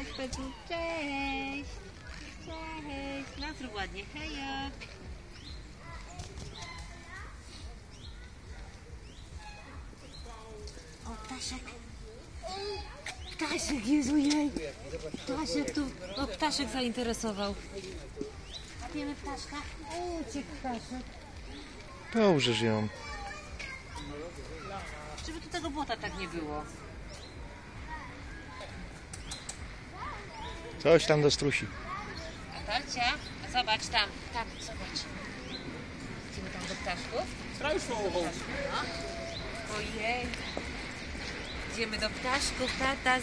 Cześć. Cześć. Cześć. No zrób ładnie. Hejo. O, ptaszek. Ptaszek, Jezu, jej. Ptaszek tu, o, ptaszek zainteresował. Wiemy ptaszka? Uciekł ptaszek. Połóżesz ją. Żeby tu tego błota tak nie było. Coś tam do strusi. Natalcia, zobacz tam. Tam, zobacz. Idziemy tam do ptaszków? Struisvogel. No. Ojej. Idziemy do ptaszków, tata.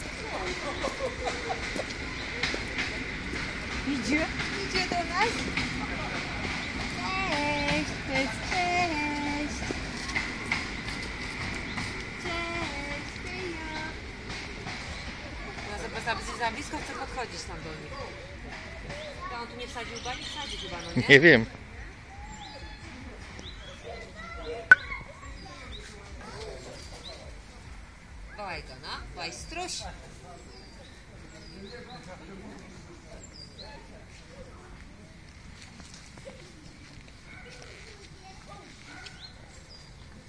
Idzie? Idzie do nas? Cześć, cześć. Cześć, hejo. No za, za, blisko chcę podchodzić tam do nich. To on tu nie wsadził chyba? Nie wsadził chyba, no nie? Nie wiem. Wołaj go, no. Wołaj struś.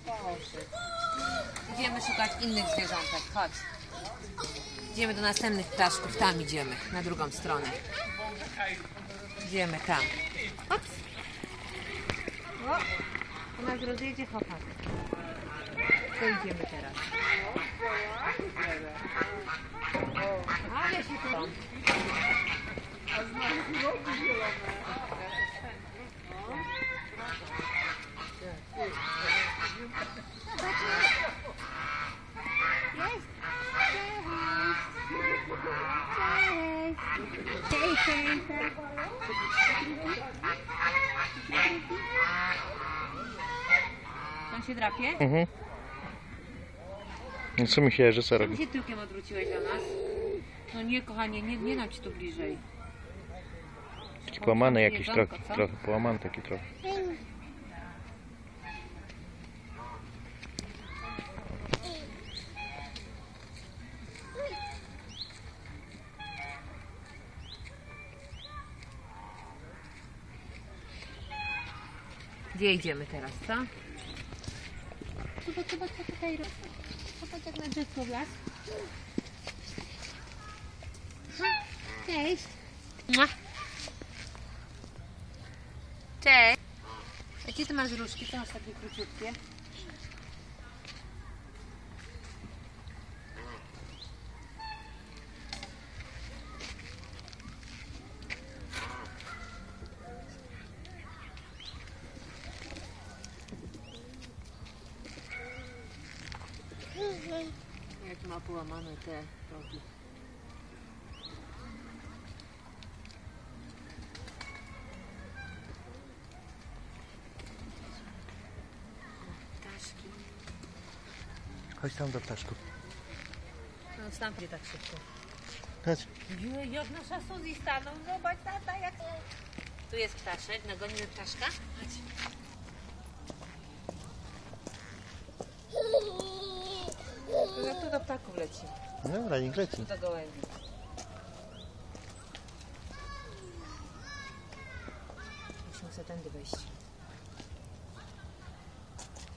Boże. Idziemy szukać innych zwierzątek. Chodź. Idziemy do następnych ptaszków. Tam idziemy. Na drugą stronę. Idziemy tam. Chodź. O, u nas rozjedzie chłopak. To idziemy teraz. Ale się tu... Jest! Pan się drapie? Mhm. No co myślałeś, że co robi? się tyłkiem odwróciłeś do nas? No nie, kochanie, nie, nie dam ci tu bliżej. Taki połamany jakiś Jedzonko, trochę, co? trochę połamany taki trochę. Gdzie idziemy teraz, co? Zobacz, zobacz, co tutaj robi. Zobacz, jak na drzewko wlazł. Cześć. Mua. Cześć. A gdzie ty masz różki? Masz takie króciutkie? Jak ma połamane te rogi. Ptaszki. Chodź tam do ptaszków. No stamtąd tak szybko. Chodź. Jak nasza Suzy stanął. Zobacz, tata, jak... Tu jest ptaszek, nagonimy ptaszka. Chodź. Tu, tu do ptaków leci. Dobra, niech leci. Tu do gołębi. Musimy sobie tędy wejść.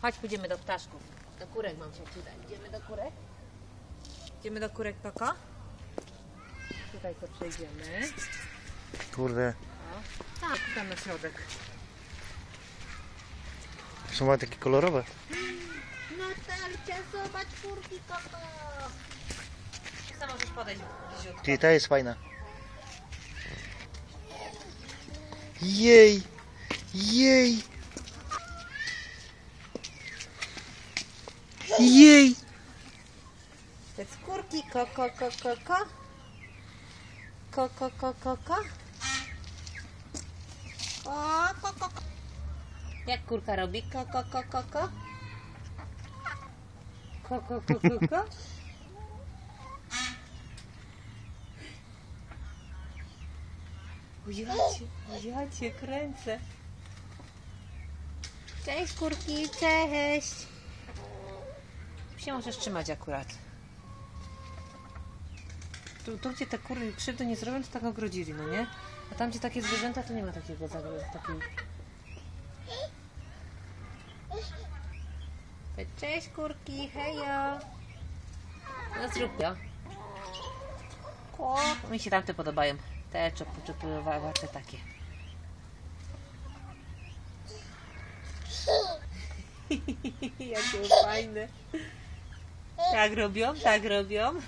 Chodź, pójdziemy do ptaszków. Do kurek mam się przydać. Idziemy do kurek? Idziemy do kurek, Koko? Tutaj to przejdziemy. Kurde. O, tak, tam na środek. Są takie kolorowe. Natalcia, zobacz kurki, Koko! Co możesz podejść bliziutko? Ty, ta jest fajna. Jej! Jej! Jej! Te skórki, koko, koko, koko. Koko, koko, koko. O, koko, koko. Jak kurka robi? Koko, koko, koko. Koko, koko, koko. O ja cię, ja cię kręcę. Cześć kurki, cześć. Się możesz trzymać akurat. Tu, tu gdzie te kury krzywdy nie zrobią, to tak ogrodzili, no nie? A tam gdzie takie zwierzęta, to nie ma takiego takiej... Cześć kurki, hejo! No zrób ja. O, mi się tamte podobają. Te czopowate takie. Jakie fajne. Tak robią, tak robią.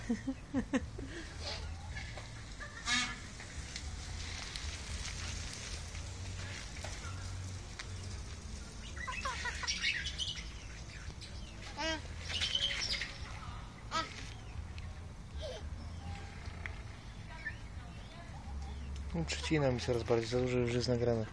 Przecina mi coraz bardziej, za dużo już jest nagrane.